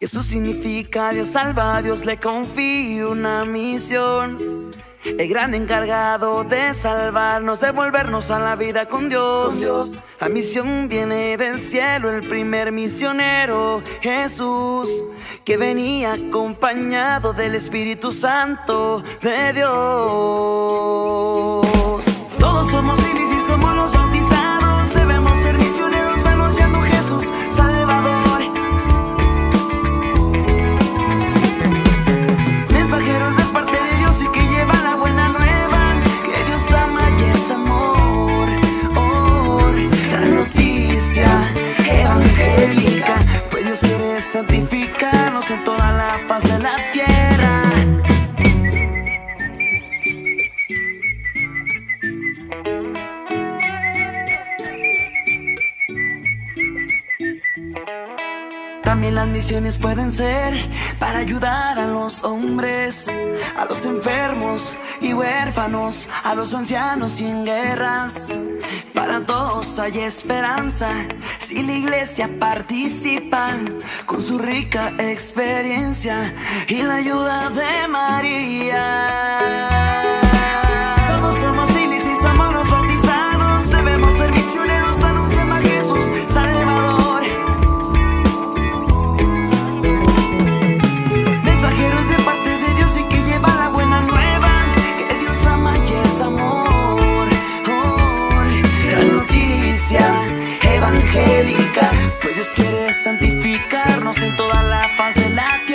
Eso significa Dios salva, Dios le confío una misión. El gran encargado de salvarnos, de volvernos a la vida con Dios. La misión viene del cielo, el primer misionero, Jesús, que venía acompañado del Espíritu Santo de Dios. También las misiones pueden ser para ayudar a los hombres, a los enfermos y huérfanos, a los ancianos y en guerras. Para todos hay esperanza si la iglesia participa con su rica experiencia y la ayuda de angélica. Puedes querer santificarnos en toda la faz de la tierra.